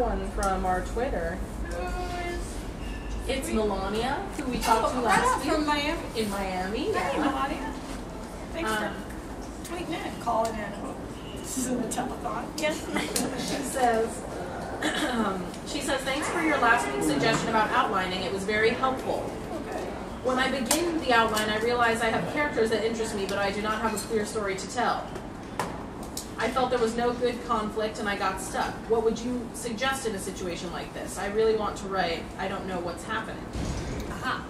one. We have one from our Twitter. It's Melania, who we talked to Oh, last right week from Miami. in Miami. Hey, Yeah. Melania. Thanks Um, for tweeting in, calling in. This is in the telethon. Yes. She says, she says, thanks for your last week's suggestion about outlining. It was very helpful. Okay. When I begin the outline, I realize I have characters that interest me, but I do not have a clear story to tell. I felt there was no good conflict and I got stuck. What would you suggest in a situation like this? I really want to write. I don't know what's happening. Aha.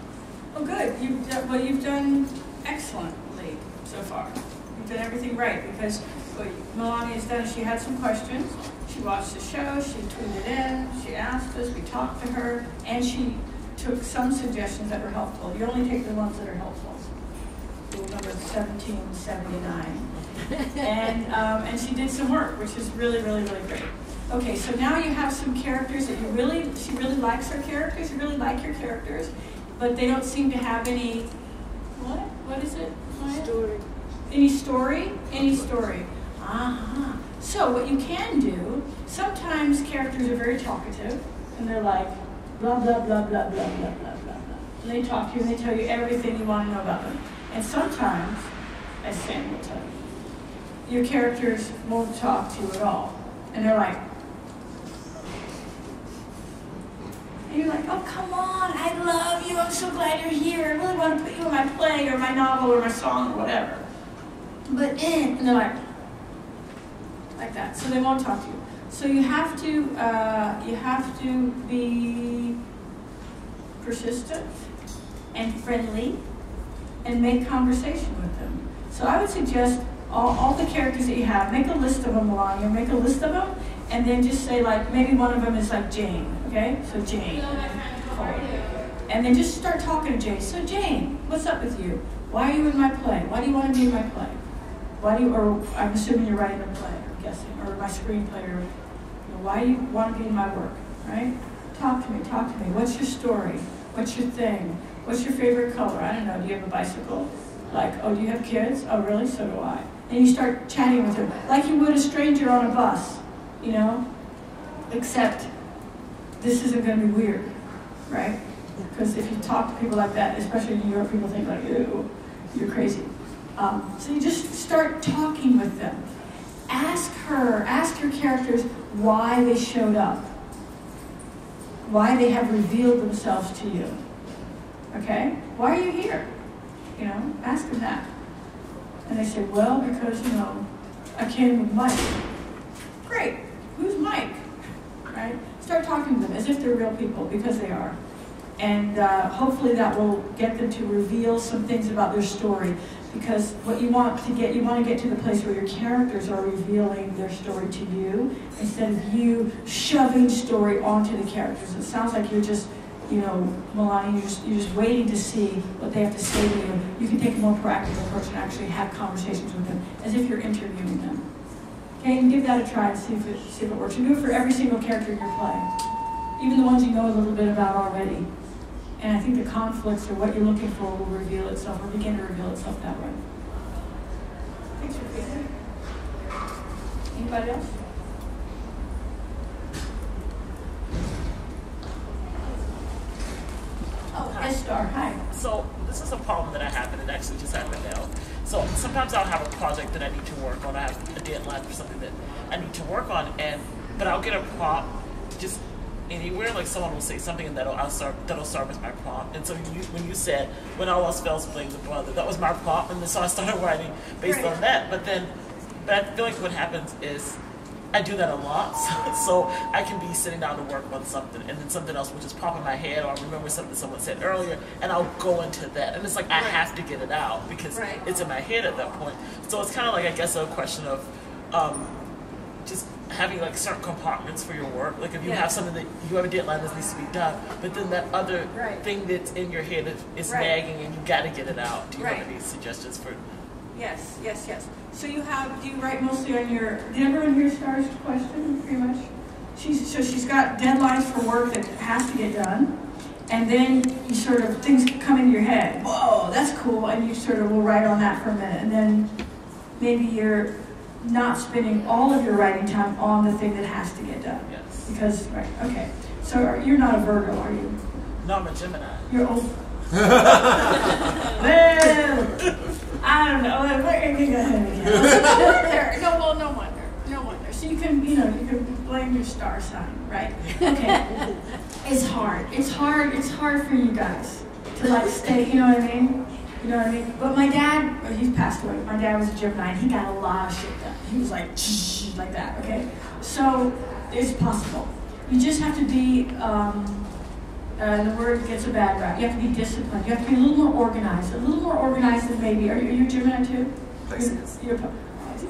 Oh, good. You've done, well, you've done excellently so far. You've done everything right because what Melania has done is she had some questions. She watched the show, she tweeted in, she asked us, we talked to her, and she took some suggestions that were helpful. You only take the ones that are helpful. Rule number 1779. And um, and she did some work, which is really, really, really great. Okay, so now you have some characters that you really, she really likes her characters. You really like your characters, but they don't seem to have any. What? What is it? Maya? Story. Any story? Any story. Uh-huh. So what you can do, sometimes characters are very talkative, and they're like, blah, blah, blah, blah, blah, blah, blah, blah, blah. And they talk to you and they tell you everything you want to know about them. And sometimes, as Sam will tell you, your characters won't talk to you at all. And they're like, and you're like, oh, come on, I love you, I'm so glad you're here, I really want to put you in my play or my novel or my song or whatever. But, eh, and they're like, like that, so they won't talk to you. So you have to, uh, you have to be persistent and friendly and make conversation with them. So I would suggest all, all the characters that you have, make a list of them, Melania, make a list of them, and then just say like, maybe one of them is like Jane, okay? So Jane. And then just start talking to Jane. So Jane, what's up with you? Why are you in my play? Why do you want to be in my play? Why do you, or I'm assuming you're writing a play, I'm guessing, or my screenplay, or you know, why do you want to be in my work, right? Talk to me, talk to me. What's your story? What's your thing? What's your favorite color? I don't know. Do you have a bicycle? Like, oh, do you have kids? Oh, really? So do I. And you start chatting with them like you would a stranger on a bus, you know? Except this isn't going to be weird, right? Because if you talk to people like that, especially in New York, people think like, ew, you're crazy. Um, so you just start talking with them. Ask her, ask your characters why they showed up, why they have revealed themselves to you. Okay? Why are you here? You know, ask them that. And they say, well, because, you know, I came with Mike. Great. Who's Mike? Right? Start talking to them as if they're real people, because they are. And uh, hopefully that will get them to reveal some things about their story. Because what you want to get, you want to get to the place where your characters are revealing their story to you instead of you shoving story onto the characters. It sounds like you're just, you know, Melania, you're just, you're just waiting to see what they have to say to you. You can take a more proactive approach and actually have conversations with them as if you're interviewing them. Okay, and give that a try and see if it, see if it works. And do it for every single character in your play, even the ones you know a little bit about already. And I think the conflicts or what you're looking for will reveal itself or begin to reveal itself that way. Thanks for being Anybody else? Oh, Hi. Star, hi. So this is a problem that I have, and it actually just happened now. So sometimes I'll have a project that I need to work on. I have a deadline for something that I need to work on, and but I'll get a prompt just anywhere. Like someone will say something, and that'll I'll serve, that'll start as my prompt. And so you, when you said when all else fails, blame the brother, that was my prompt, and then so I started writing based Right. on that. But then, but I feel like what happens is. I do that a lot, so I can be sitting down to work on something, and then something else will just pop in my head, or I remember something someone said earlier, and I'll go into that, and it's like I have to get it out because Right. it's in my head at that point. So it's kind of like I guess a question of um, just having like certain compartments for your work. Like if you Yeah. have something that you have a deadline that needs to be done, but then that other Right. thing that's in your head is, is Right. nagging and you got to get it out. Do you Right. have any suggestions for? Yes, yes, yes. So you have, Do you write mostly on your, did everyone hear Star's question, pretty much? She's, so she's got deadlines for work that has to get done, and then you sort of, things come into your head, whoa, that's cool, and you sort of will write on that for a minute, and then maybe you're not spending all of your writing time on the thing that has to get done. Yes. Because, right, okay, so are- you're not a Virgo, are you? No, I'm a Gemini. You're old. well, I don't know. We're gonna go ahead. No wonder. No, well, no wonder. No wonder. So you can, you know, you can blame your star sign, right? Okay. It's hard. It's hard. It's hard for you guys to like stay. You know what I mean? You know what I mean? But my dad, well, he's passed away. My dad was a Gemini. and He got a lot of shit done. He was like, like that. Okay. So it's possible. You just have to be. Um, uh, the word gets a bad rap. You have to be disciplined. You have to be a little more organized. A little more organized than maybe. Are you, are you a Gemini too? Pisces. You're, you're,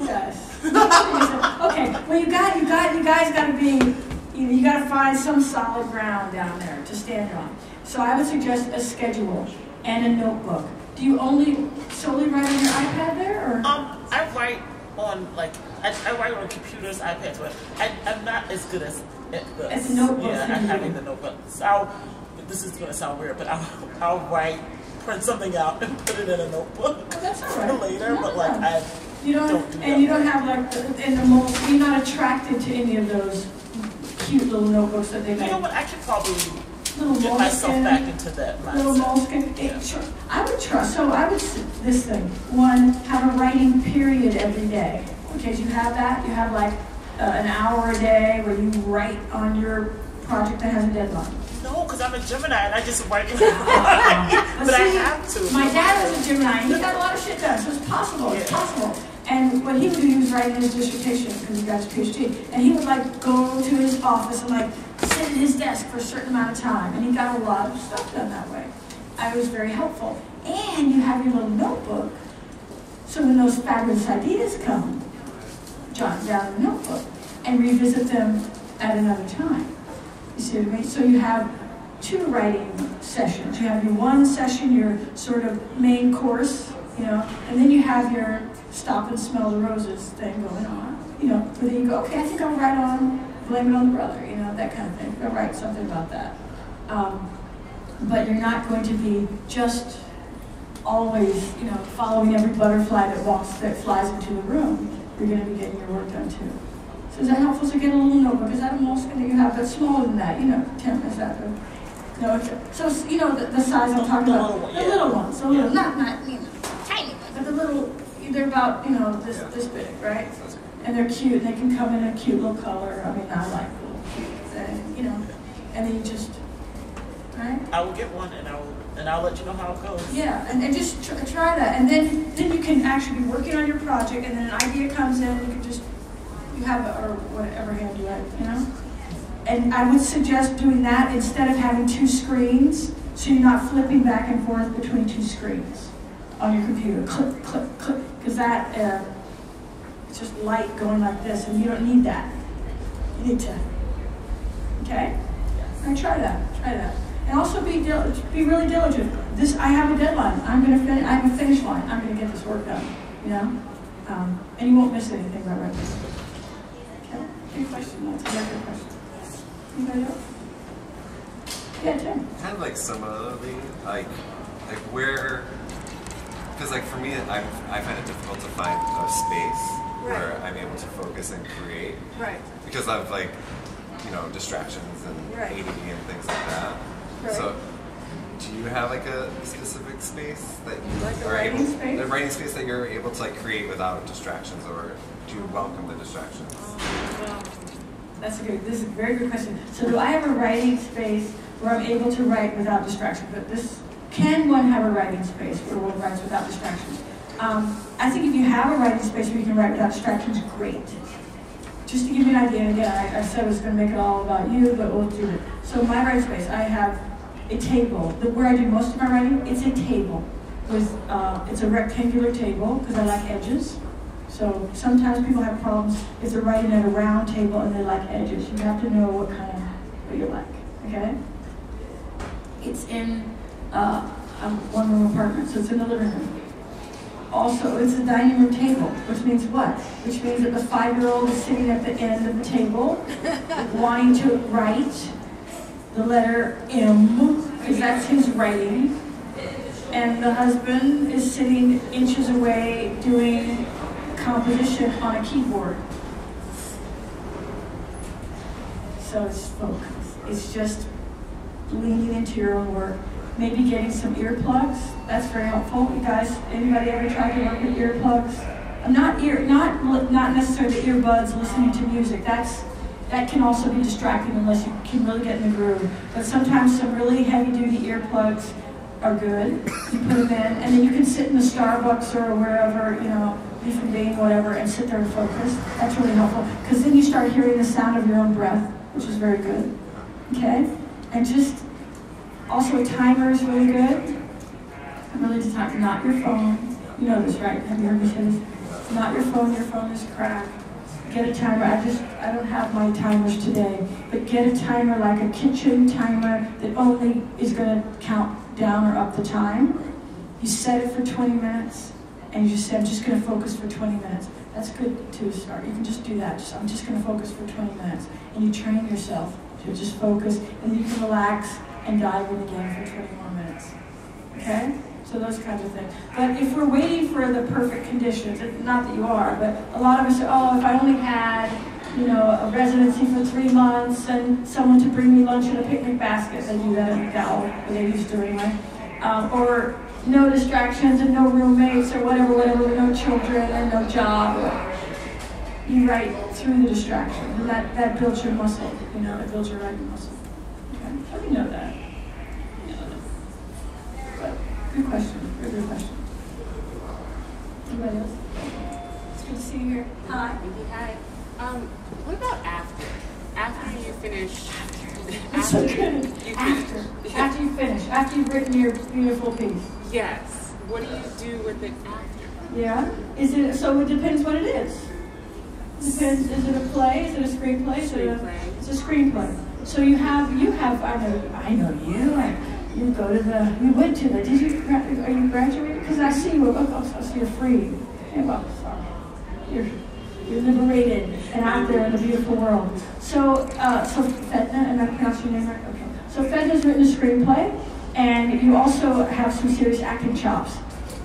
yes. okay. Well, you got you got you guys got to be. You, know, you got to find some solid ground down there to stand on. So I would suggest a schedule and a notebook. Do you only solely write on your iPad there, or? Um, I write on like I, I write on computers, iPads, but I, I'm not as good as at the As notebooks Yeah, you at having the notebooks. So I'll, this is gonna sound weird, but I'll I'll write, print something out, and put it in a notebook Oh, that's all for right. later. No, But like. I You don't, Don't do and that. you don't have like, in the most, you're not attracted to any of those cute little notebooks that they You make. You know what? I could probably Little get myself back into that Little mindset. Moleskine, Yeah. I would trust, so I would, this thing, one, have a writing period every day. Okay, you have that, you have like uh, an hour a day where you write on your project that has a deadline. No, because I'm a Gemini and I just write. but I have to. My dad was a Gemini, and he got a lot of shit done, so it's possible, it's possible. And what he would do, he was writing his dissertation, because he got his PhD, and he would like go to his office and like sit at his desk for a certain amount of time, and he got a lot of stuff done that way. I was very helpful. And you have your little notebook, so when those fabulous ideas come, jot down the notebook and revisit them at another time. You see what I mean? So you have two writing sessions. You have your one session, your sort of main course, you know, and then you have your stop and smell the roses thing going on. You know, where then you go, okay, I think I'll write on, blame it on the brother, you know, that kind of thing. I'll write something about that. Um, but you're not going to be just always, you know, following every butterfly that walks, that flies into the room. You're going to be getting your work done too. So is that helpful? So get a little notebook. Is that a Moleskine that you have that's smaller than that? You know, Tim, is that the, no, it's, so, you know, the, the size I'm talking The about. little one, The yeah. little ones, the little, Yeah. not, not, you know, tiny ones, but the little, they're about, you know, this, Yeah. this big, right? And they're cute, they can come in a cute little color. I mean, I like little cute, and, you know, and then you just, right? I will get one and I will and I'll let you know how it goes. Yeah, and, and just try, try that, and then then you can actually be working on your project, and then an idea comes in, you can just you have a, or whatever hand you like, you know. And I would suggest doing that instead of having two screens, so you're not flipping back and forth between two screens on your computer. Click, click, click, because that uh, it's just light going like this, and you don't need that. You need to. Okay. I try that. Try that. And also be be really diligent. This I have a deadline. I'm gonna fin- I have a finish line. I'm gonna get this work done. You know, um, and you won't miss anything by writing. Okay. Any question? That's a good question. Anybody else? Yeah, Tim. kind of like similarly, like like where, because like for me, I I find it difficult to find a space where I'm able to focus and create Right. because of like you know distractions and Right. ADD and things like that. Right. So. Do you have like a specific space that you Like are writing able, space? a writing space that you're able to like create without distractions, or do you welcome the distractions? Oh, well, That's a good. This is a very good question. So, do I have a writing space where I'm able to write without distraction? But this can one have a writing space where one writes without distractions? Um, I think if you have a writing space where you can write without distractions, great. Just to give you an idea, again, I, I said I was going to make it all about you, but we'll do it. So, my writing space, I have a table. The, where I do most of my writing, it's a table with. Uh, it's a rectangular table because I like edges. So So sometimes people have problems if they're writing at a round table and they like edges. You have to know what kind of, what you like, okay? It's in uh, a one-room apartment, so it's in the living room. Also, it's a dining room table, which means what? Which means that the five-year-old is sitting at the end of the table, wanting to write the letter M, because that's his writing. And the husband is sitting inches away doing composition on a keyboard. So it's focus. It's just leaning into your own work. Maybe getting some earplugs. That's very helpful. You guys, anybody ever tried to work with earplugs? Not ear, not not necessarily earbuds. Listening to music. That's that can also be distracting unless you can really get in the groove. But sometimes some really heavy-duty earplugs are good. You put them in, and then you can sit in the Starbucks or wherever, you know, and bean, whatever, and sit there and focus. That's really helpful because then you start hearing the sound of your own breath, which is very good. Okay, and just also a timer is really good. Really, to time, not your phone. You know this, right? Have you heard me say this? Not your phone. Your phone is cracked. Get a timer. I just I don't have my timers today, but get a timer like a kitchen timer that only is going to count down or up the time. You set it for 20 minutes, and you just say, I'm just going to focus for 20 minutes. That's good to start. You can just do that. Just, I'm just going to focus for 20 minutes, and you train yourself to just focus, and you can relax and dive in again for 20 more minutes. Okay? So those kinds of things. But if we're waiting for the perfect conditions, it- not that you are, but a lot of us say, oh, if I only had, you know, a residency for three months and someone to bring me lunch in a picnic basket, they do that at MacDowell, they used to anyway. Um, or no distractions and no roommates or whatever, whatever, no children and no job. You write through the distraction. and that, that builds your muscle, you know, it builds your writing muscle. Okay, let me know that. But, Good question, very good question. Anybody else? It's good to see you here. Hi. Hi. Um, what about after? After you finish. It's so After you After, finish. after you finish, after you've written your beautiful piece. Yes. What do you do with it after? Yeah? Is it, so it depends what it is. Depends, is it a play, is it a screenplay? Is it a- Screenplay. It's a screenplay. So you have, you have, I know, I know you, I, you go to the, you went to the, did you, are you graduated? Because I see you, oh, oh, so you're free. Yeah, well, sorry. You're, you're liberated and out there in the beautiful world. So, uh, so Fedna, am I pronouncing your name right? Okay. So Fedna's written a screenplay, and you also have some serious acting chops.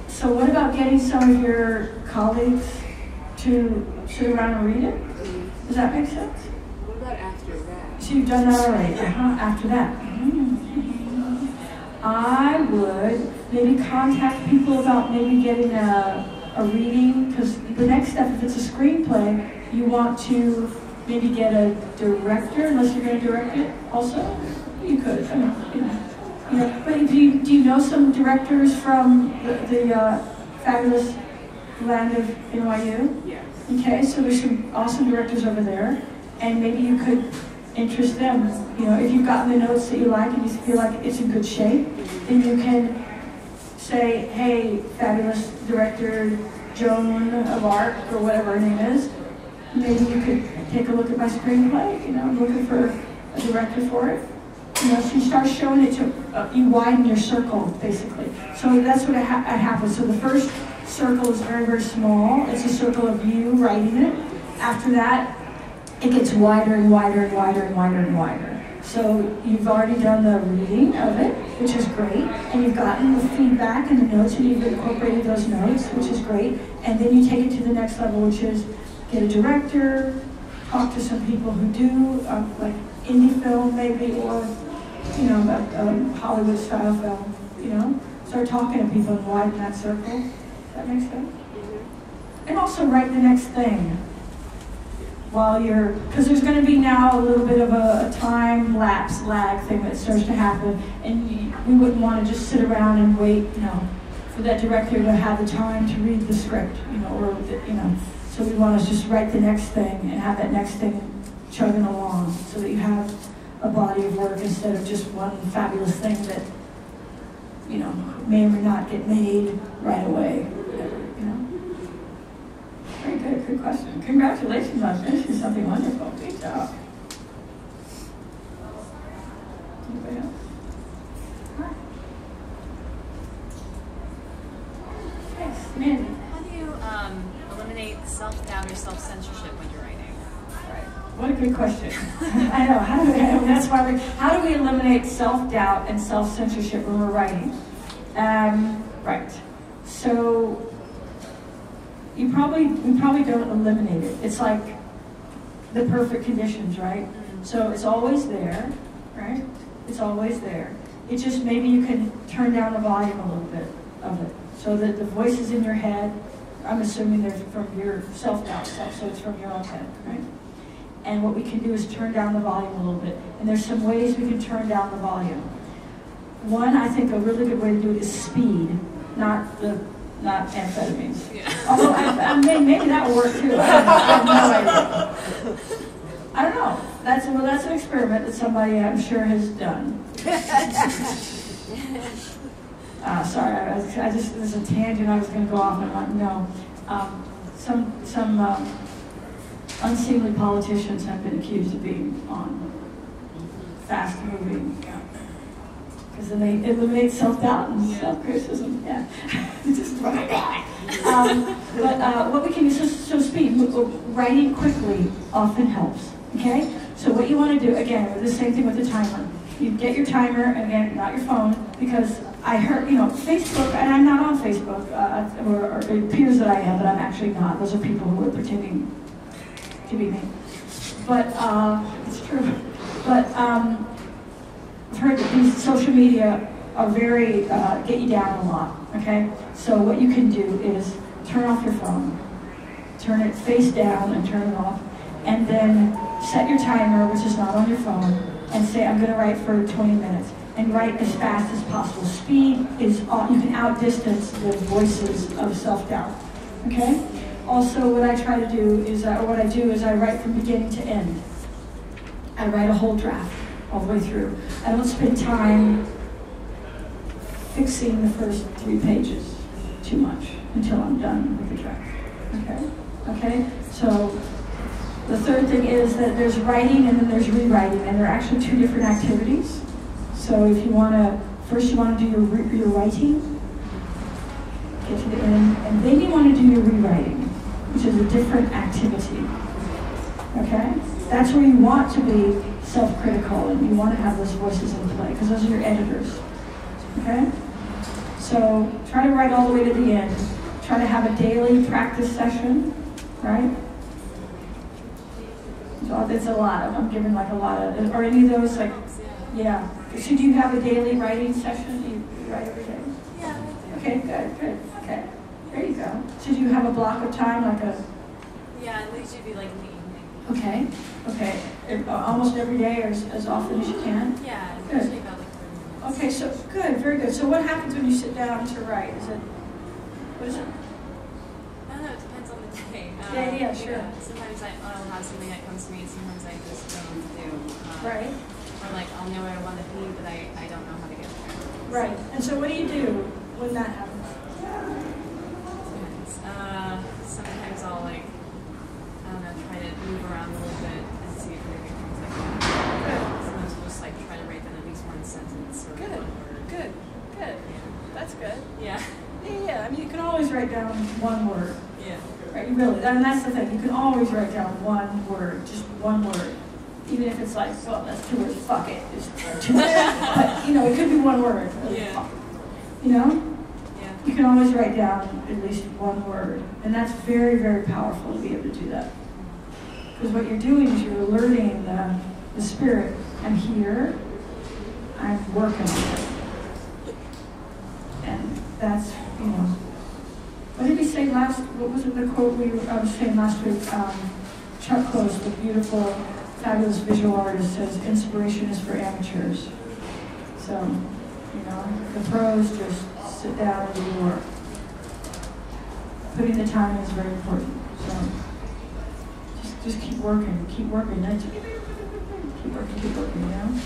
So what about getting some of your colleagues to sit around and read it? Does that make sense? What about after that? So you've done that already, uh-huh, after that. I would maybe contact people about maybe getting a, a reading, because the next step, if it's a screenplay, you want to maybe get a director, unless you're gonna direct it also. You could, I mean, you know. Know, but do you, do you know some directors from the, the uh, fabulous land of NYU? Yes. Okay, so there's some awesome directors over there, and maybe you could interest them. You know, if you've gotten the notes that you like and you feel like it's in good shape, then you can say, hey, fabulous director Joan of Arc, or whatever her name is, maybe you could take a look at my screenplay, you know, I'm looking for a director for it. You know, you start showing it to, uh, you widen your circle, basically. So that's what ha- happens. So the first circle is very, very small. It's a circle of you writing it. After that, it gets wider and wider and wider and wider and wider. So you've already done the reading of it, which is great, and you've gotten the feedback and the notes, and you've incorporated those notes, which is great. And then you take it to the next level, which is get a director, talk to some people who do, um, like indie film maybe, or you know, a, a um, Hollywood style film. Um, you know, start talking to people and widen that circle. Does that make sense? Mm-hmm. And also write the next thing while you're, because there's going to be now a little bit of a, a time lapse lag thing that starts to happen, and you, we wouldn't want to just sit around and wait, you know, for that director to have the time to read the script, you know, or the, you know. So we want to just write the next thing and have that next thing chugging along, so that you have a body of work instead of just one fabulous thing that, you know, may or may not get made right away. You know. Very good. good question. Congratulations on finishing something wonderful. Good job. Anybody else? Yes, Mandy. How do you um, eliminate self-doubt or self-censorship when you're writing? What a good question. I know. How do we, that's why we, how do we eliminate self-doubt and self-censorship when we're writing? Um, right. So you probably we probably don't eliminate it. It's like the perfect conditions, right? So it's always there, right? It's always there. It just maybe you can turn down the volume a little bit of it, so that the voices in your head. I'm assuming they're from your self-doubt stuff, so it's from your own head, right? And what we can do is turn down the volume a little bit. And there's some ways we can turn down the volume. One, I think a really good way to do it is speed, not the not amphetamines. Yeah. Although I, I, maybe, maybe that will work too. I have, I have no idea. I don't know. That's well, that's an experiment that somebody I'm sure has done. Uh, sorry, I, I just there's a tangent I was going to go off on. like, No, um, some some um, unseemly politicians have been accused of being on fast moving. Because then they eliminate self doubt and self criticism. Yeah, just um, but uh, what we can do so, so speed writing quickly often helps. Okay, so what you want to do again, the same thing with the timer. You get your timer, and again, not your phone, because I heard, you know, Facebook, and I'm not on Facebook, uh, or, or it appears that I am, but I'm actually not. Those are people who are pretending to be me. But uh, it's true. But um, I've heard that these social media are very, uh, get you down a lot, okay? So what you can do is turn off your phone, turn it face down and turn it off, and then set your timer, which is not on your phone, and say, I'm gonna write for 20 minutes, and write as fast as possible. Speed is, all, you can outdistance the voices of self-doubt, okay? Also, what I try to do is, uh, or what I do is I write from beginning to end. I write a whole draft all the way through. I don't spend time fixing the first three pages too much until I'm done with the draft. Okay? Okay? So the third thing is that there's writing and then there's rewriting, and they're actually two different activities. So if you want to, first you want to do your, your writing, get to the end, and then you want to do your rewriting, which is a different activity. Okay? That's where you want to be self-critical and you want to have those voices in play because those are your editors. Okay? So try to write all the way to the end. Try to have a daily practice session, right? So it's a lot. I'm giving like a lot of, or any of those like, yeah. So do you have a daily writing session? You write every day? Yeah. Okay, good, good. There you go. So do you have a block of time, like a, Yeah, at least you'd be like in the evening. okay, okay, Ev- almost every day or as, as often as you can? Yeah, Good. like Okay, so, good, very good. So what happens when you sit down to write? Is it, what is it? I don't know, it depends on the day. Um, Yeah, yeah, sure. Sometimes I, I'll have something that comes to me, and sometimes I just don't what do. Um, Right, Or like, I'll know where I want to be, but I, I don't know how to get there. right. And so what do you do when that happens? Sometimes, uh, sometimes I'll like, I don't know, try to move around a little bit and see if maybe things like that. Sometimes I'll just like try to write down at least one sentence or Good, one word. good, good. That's good. Yeah. Yeah, yeah, I mean, you can always write down one word, Yeah. right? You really, and that's the thing, you can always write down one word, just one word. Even if it's like, well, that's two words, fuck it. Just two words. But, you know, it could be one word. Yeah. You know? You can always write down at least one word. And that's very, very powerful to be able to do that. Because what you're doing is you're alerting the, the spirit, I'm here, I'm working on it. And that's, you know, what did we say last, what was it the quote we were, saying last week? Um, Chuck Close, the beautiful, fabulous visual artist, says inspiration is for amateurs. So, you know, the pros just sit down and do work. Putting the time is very important. So, just, just keep working, keep working. That's, keep working, keep working, you know?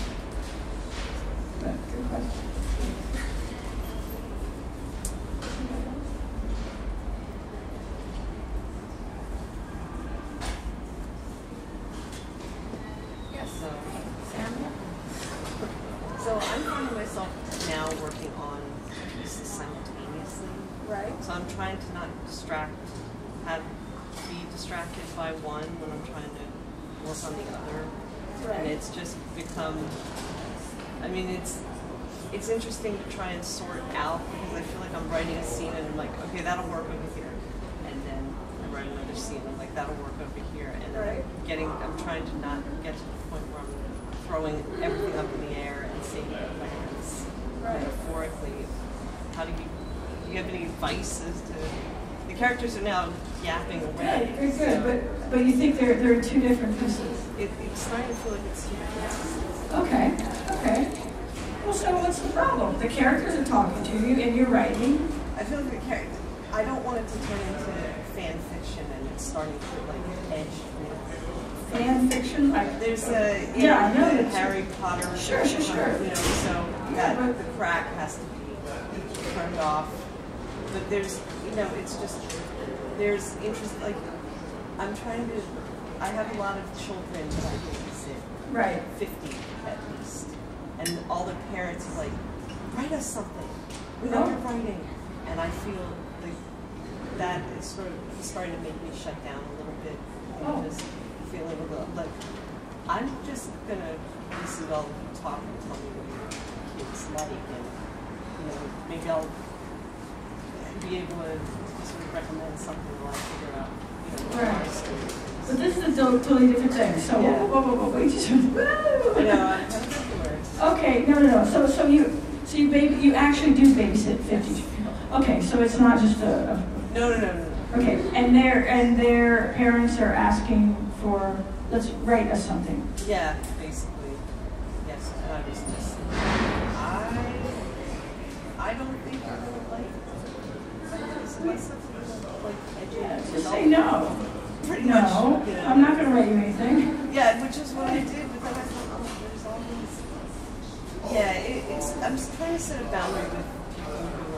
But, good question. So I'm finding myself now working on pieces simultaneously. Right. So I'm trying to not distract, have be distracted by one when I'm trying to work on the other. And it's just become. I mean, it's it's interesting to try and sort out because I feel like I'm writing a scene and I'm like, okay, that'll work over here, and then I write another scene. and I'm like, that'll work over here, and then Right. I'm getting. I'm trying to not get to the point where I'm throwing everything up in the air and seeing what lands metaphorically. How do you? Do you have any advice as to? The characters are now yapping away. Good, very good, but, but you think they're, they're two different pieces? It, it's starting to feel like it's too fast. Okay, okay. Well, so what's the problem? The characters are talking to you and you're writing. I feel like the character. I don't want it to turn into fan fiction and it's starting to like edge. Fan fiction, like, There's a Yeah, I know the. Harry Potter. Sure, sure, sure. You know, so Yeah, that the crack has to be turned off. But there's, you know, it's just there's interest. Like I'm trying to. I have a lot of children that I babysit. right. 50 at least. And all the parents are like, write us something. We know you're writing. And I feel like that is sort of starting to make me shut down a little bit. And Oh. just feeling a little like, I'm just going to listen to all of you talk and tell me what your kids like. And, you know, maybe I'll be able to sort of recommend something while I figure out, you know, Right. my story is. But this is a totally different thing. So, Yeah. whoa, whoa, whoa, whoa, just, I know, I'm kind of words. Okay, no, no, no. So, so you, so you baby, you actually do babysit 50 people. Okay, so it's not just a, a No, no, no, no, okay, and their and their parents are asking for let's write us something. Yeah, basically. Yes, I was just. I. I don't think I would like. Like edgy? Just say no. Pretty No, much. You know. I'm not going to write you anything. Yeah, which is what I did, but then I thought, oh, there's all these. Yeah, it, it's. I'm just trying to set a boundary with people who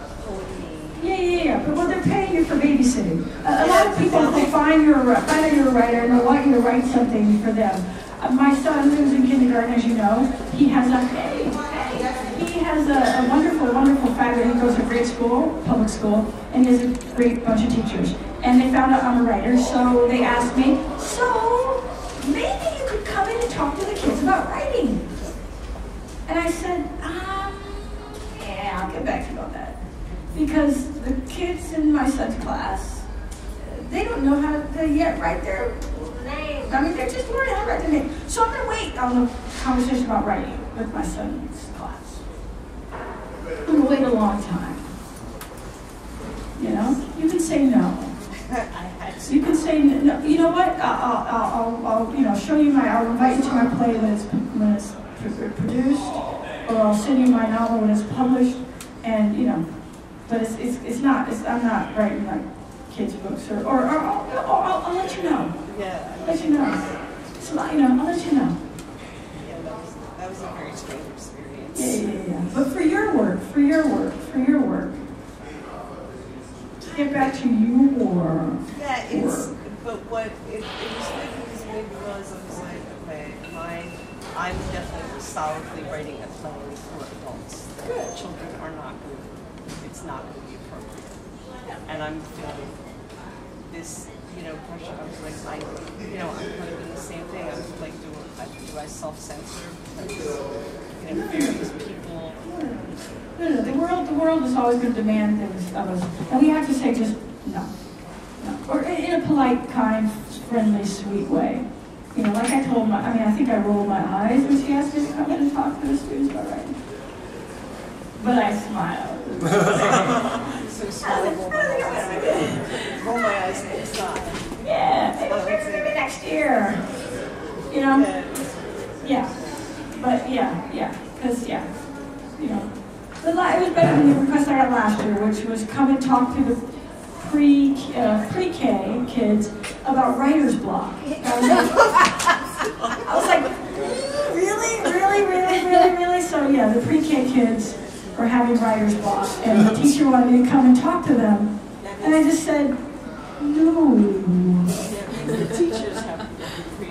are pulling me. Yeah, yeah, yeah. But well, they're paying you for babysitting. A, a lot of people they find you're a, find you're a writer and they want you to write something for them. Uh, my son, who's in kindergarten, as you know, he has a hey, hey, he has a, a wonderful, wonderful faculty. He goes to great school, public school, and he has a great bunch of teachers. And they found out I'm a writer, so they asked me, so maybe you could come in and talk to the kids about writing. And I said, um, yeah, I'll get back to you on that. Because the kids in my son's class, they don't know how to yet write their name. I mean, they're just learning how to write their name. So I'm going to wait on the conversation about writing with my son's class. I'm going to wait a long time. You know, you can say no. You can say no. You know what? I'll, I'll, I'll, I'll, you know, show you my. I'll invite you to my play when it's produced, or I'll send you my novel when it's published, and you know, but it's it's, it's not. It's, I'm not writing like kids books, or or, or, I'll, I'll, I'll let you know. Yeah, I'll let you know. So you know, I'll let you know. yeah, that was, that was a very strange experience. Yeah, yeah, yeah. But for your work, for your work, for your work. To get back to your Yeah, it's, work. but what, it, it was good because it made me realize I was like, okay, my, I'm definitely solidly writing a play for adults. Good. Children are not going to, it's not going to be appropriate. And I'm feeling this, you know, pressure. I was like, I, you know, I'm kind of doing the same thing. I was like, do I, do I self-censor? You know, various people, No, no, the world, the world is always going to demand things of us, and we have to say just no, no, or in in a polite, kind, friendly, sweet way. You know, like I told my, I mean, I think I rolled my eyes when she asked me to come in and talk to the students about writing, but I smiled. so small, roll my eyes to the side. Yeah, maybe, maybe, maybe next year. You know. Yeah, but yeah, yeah, because yeah, you know, the li- it was better than the request I got last year, which was come and talk to the pre uh, pre-K kids about writer's block. I was like, I was like, really, really, really, really, really. So yeah, the pre-K kids were having writer's block, and the teacher wanted me to come and talk to them, and I just said, no. the teachers have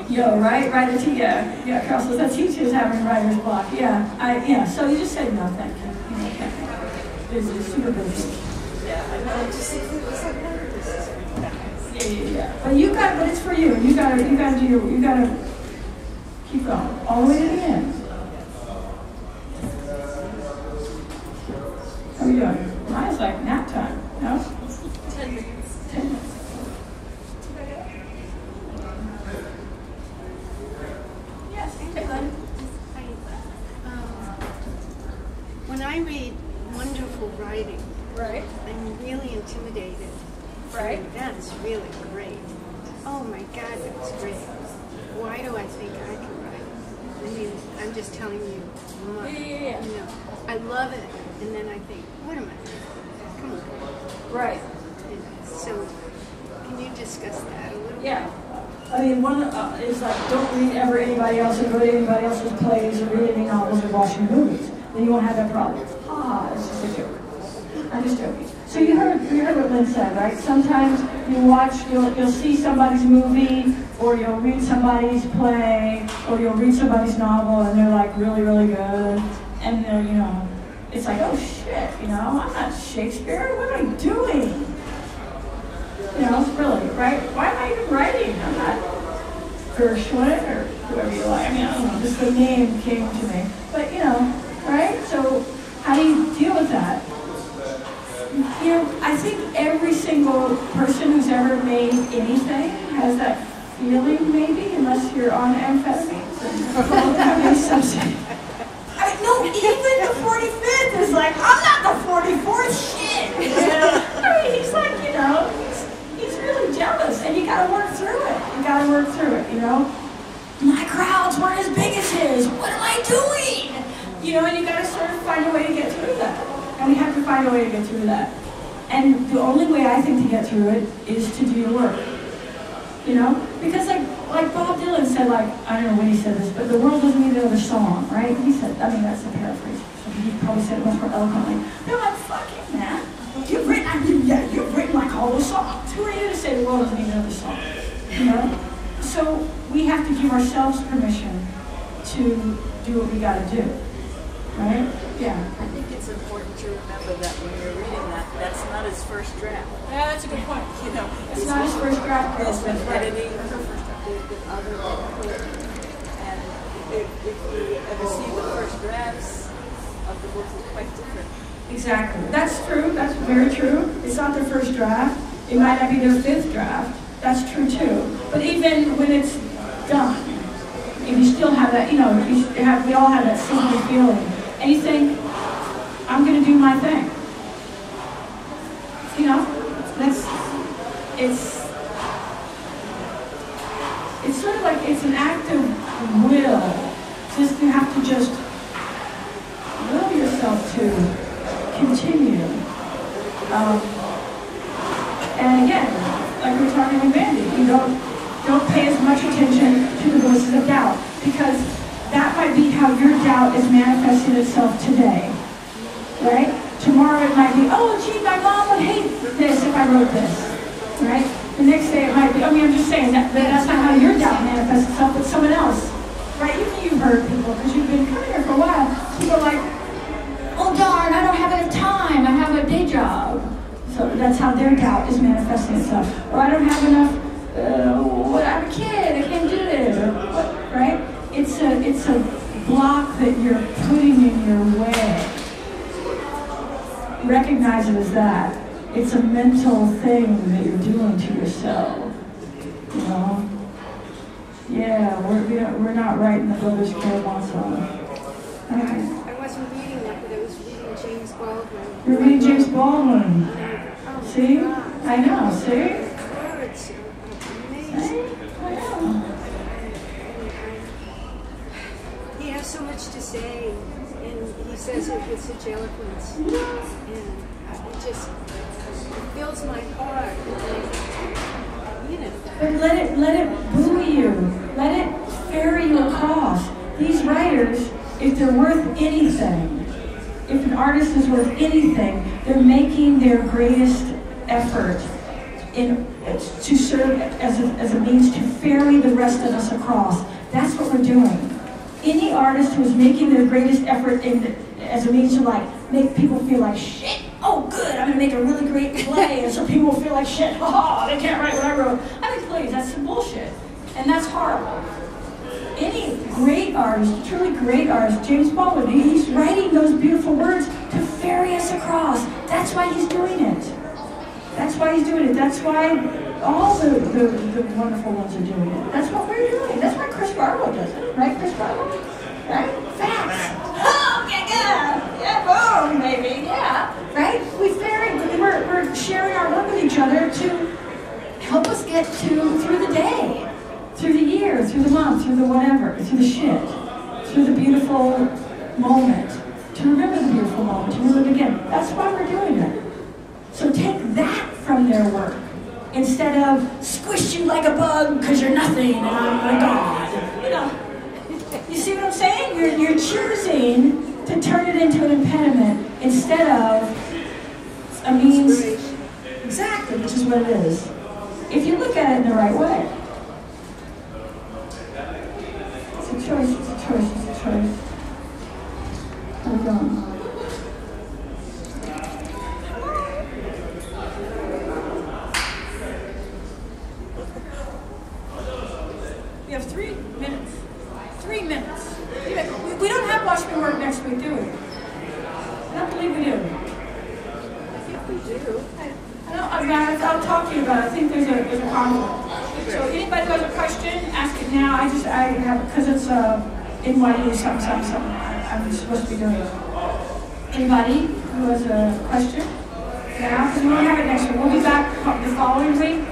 Yo, right, writer T, yeah, yeah, Carol says, that teacher is having writer's block, yeah, I, yeah, so you just said no, thank you, you know, thank super busy. Yeah, I know, just, it was like, no, this is yeah, but you got, but it's for you, you gotta, you gotta do your, you gotta keep going, all the way to the end. How are you doing? Mine's like nap time, no? Ten minutes. Ten minutes. Yes, Caitlin. Um, When I read wonderful writing, Right, I'm really intimidated. right. That's really great. Oh my God, that was great. Why do I think I can write? I mean, I'm just telling you. uh, Yeah, yeah, yeah. You know, I love it, and then I think, what am I? Come on. Right. And so, can you discuss that a little? bit? Yeah. I mean, one uh, is like, don't read ever anybody else or go to anybody else's plays or read any novels or watch any movies. Then you won't have that problem. Ah, it's just a joke. I'm just joking. So you heard, you heard what Lynn said, right? Sometimes you watch, you'll, you'll see somebody's movie, or you'll read somebody's play, or you'll read somebody's novel, and they're like really, really good. And they're, you know, it's like, oh shit, you know, I'm not Shakespeare. What am I doing? You know, really, right? Why am I even writing? I'm not Gershwin or whoever you like. I mean, I don't know, just the name came to me. But, you know, right? So, how do you deal with that? You know, I think every single person who's ever made anything has that feeling, maybe, unless you're on amphetamines. I mean, no, even the 45th is like, I'm not the 44th shit. You know? I mean, he's like, you know, he's, he's really jealous, and you gotta work through it. You gotta work through it, you know? My crowds weren't as big as his. What am I doing? You know, and you gotta sort of find a way to get through that. And we have to find a way to get through that. And the only way I think to get through it is to do your work. You know? Because like like Bob Dylan said, like, I don't know when he said this, but the world doesn't need another song, right? He said, I mean, that's a paraphrase. So he probably said it much more eloquently. They're like, fuck it, man. You've written, I mean, yeah, you've written like all the songs. Who are you to say the world doesn't need another song? You know? So we have to give ourselves permission to do what we gotta do. Right? Yeah. I think it's important to remember that that's not his first draft. Yeah, that's a good point. You know, It's not his first draft, He's been editing, there's been other and if, if you ever see the first drafts of the books, it's quite different. Exactly. That's true. That's very true. It's not their first draft. It might not be their fifth draft. That's true too. But even when it's done, if you still have that, you know, you have, we all have that similar feeling, and you think, I'm going to do my thing. You know, that's it's it's sort of like it's an act of will. Just you have to just will yourself to continue. Um, and again, like we are talking with Mandy, you don't don't pay as much attention to the voices of doubt because that might be how your doubt is manifesting itself today, right? Tomorrow it might be, oh, gee, my mom would hate this if I wrote this, right? The next day it might be, I mean, I'm just saying that, that that's not how your doubt manifests itself, but someone else, right? You know you've heard people because you've been coming here for a while. People are like, oh darn, I don't have enough time. I have a day job. So that's how their doubt is manifesting itself. Or I don't have enough. Uh, what, I'm a kid. I can't do this. Right? It's a it's a block that you're putting in your way. Recognize it as that. It's a mental thing that you're doing to yourself. You know. Yeah, we're we don't, we're not writing the Brothers Karamazov song. Okay. I wasn't reading that, but I was reading James Baldwin. You're reading James Baldwin. Oh See? God. I know, see? His words are See? I know. He has so much to say, and he says it with such eloquence. And it just fills my heart. But let it let it buoy you. Let it ferry you across. These writers, if they're worth anything, if an artist is worth anything, they're making their greatest effort in to serve as a, as a means to ferry the rest of us across. That's what we're doing. Any artist who's making their greatest effort in, as a means to like make people feel like shit. Oh, good! I'm gonna make a really great play, and so people will feel like shit. Oh, they can't write what I wrote. I mean, plays. that's some bullshit, and that's horrible any great artist, truly great artist, James Baldwin, he's writing those beautiful words to ferry us across. That's why he's doing it. That's why he's doing it. That's why all the, the, the wonderful ones are doing it. That's what we're doing. That's why Barlow does it. Right, Chris Barlow? Right? Facts. Oh, yeah, yeah. Boom, baby. Yeah. Right? We ferry, we're, we're sharing our love with each other to help us get to through the day through the year, through the month, through the whatever, through the shit, through the beautiful moment, to remember the beautiful moment, to remember again. That's why we're doing it. So take that from their work instead of squish you like a bug because you're nothing and I'm a god. You know, you see what I'm saying? You're, you're choosing to turn it into an impediment instead of a means. Exactly, which is what it is. If you look at it in the right way. It's a choice, it's a choice, it's a choice. Hold on. We have three minutes. Three minutes. We- We don't have Watch Me Work next week, do we? I don't believe we do. I think we do. I don't, I mean, I- I'll talk to you about it. I think there's a, there's a conflict. So anybody who has a question, ask it now. I just, I have, because it's uh, NYU, something, something, something. I- I'm supposed to be doing it. Anybody who has a question? Now, because we won't have it next week. We'll be back the following week.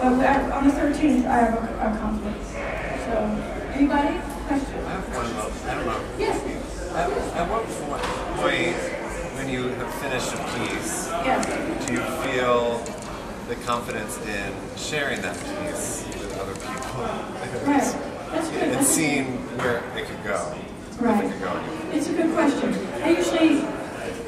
But on the 13th, I have a, a conflict. So, anybody? Question? I have one, I don't know. Yes. At, at what point, point, when you have finished a piece, Yes. do you feel the confidence in sharing that piece with other people? Right. That's good. and seeing where it could go. Right. It could go. It's a good question. I usually,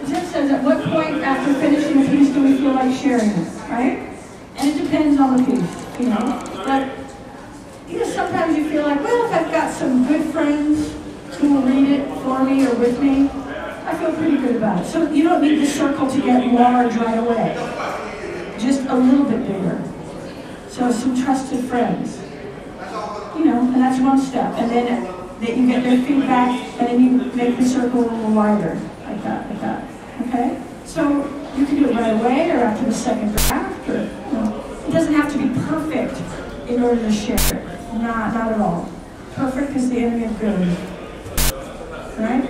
Jim says, at what point after finishing a piece do we feel like sharing it, right? And it depends on the piece, you know? But, you know, sometimes you feel like, well, if I've got some good friends who will read it for me or with me, I feel pretty good about it. So you don't need the circle to get large right away. Just a little bit bigger. So some trusted friends you know, and one step. And then that you get their feedback, and then you make the circle a little wider, like that, like that. Okay? So you can do it right away, or after the second draft, or know, it doesn't have to be perfect in order to share it. Not, not at all. Perfect is the enemy of good. Right?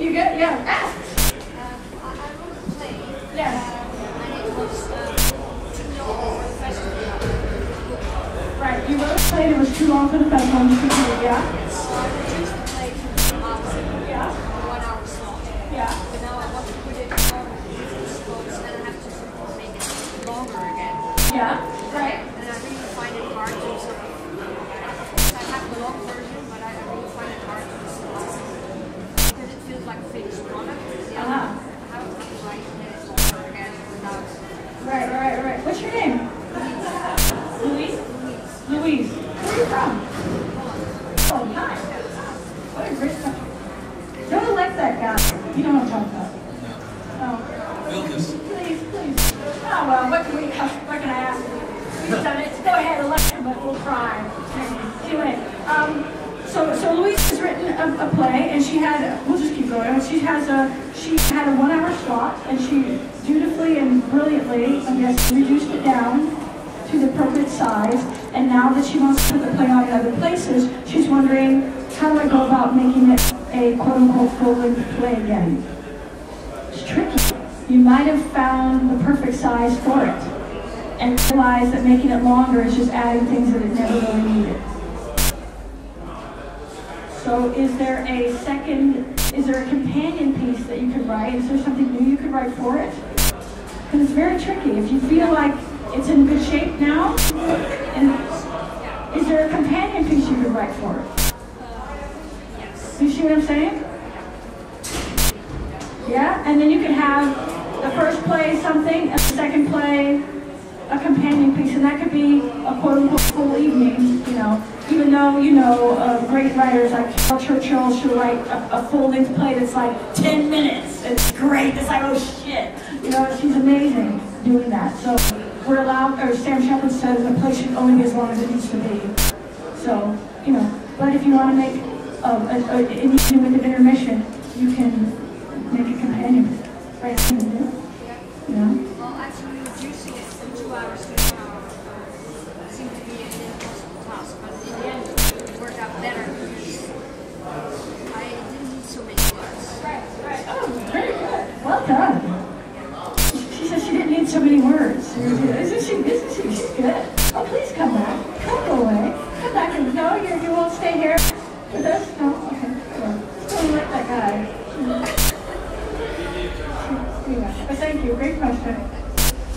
You get, yeah. Yes. That was too long for the festival, and you could? Yeah. And she had, we'll just keep going. She has a, she had a one-hour slot, and she dutifully and brilliantly, I guess, reduced it down to the appropriate size. And now that she wants to put the play on in other places, she's wondering, how do I go about making it a quote-unquote full-length play again? It's tricky. You might have found the perfect size for it and realize that making it longer is just adding things that it never really needed. So is there a second, is there a companion piece that you could write? Is there something new you could write for it? Because it's very tricky. If you feel like it's in good shape now, and is there a companion piece you could write for it? You see what I'm saying? Yeah, and then you could have the first play something, and the second play a companion piece, and that could be a quote unquote full evening, you know. Even though, you know, uh, great writers like Caryl Churchill, she'll write a, a full length play that's like 10 minutes. It's great. It's like, oh shit. You know, she's amazing doing that. So we're allowed, or Sam Shepard says the play should only be as long as it needs to be. So, you know, but if you want to make um, a, a, an evening with an intermission, you can make a companion. Right? You know? Well, actually, reducing it from two hours to an hour uh, seemed to be an impossible task, but in the end, it worked out better because I didn't need so many words. Oh, very good. Well done. She said she didn't need so many words. Isn't she? Isn't she? Good. Oh, please come back. Don't away. Come back and no, you you won't stay here with us. No, okay. Well, Still like that guy. Yeah. But thank you. Great question.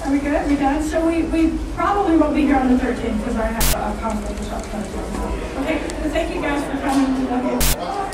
Are we good? Are we done? So we, we probably won't be here on the 13th because I have a conflict something. Okay. Well, thank you guys for coming. You.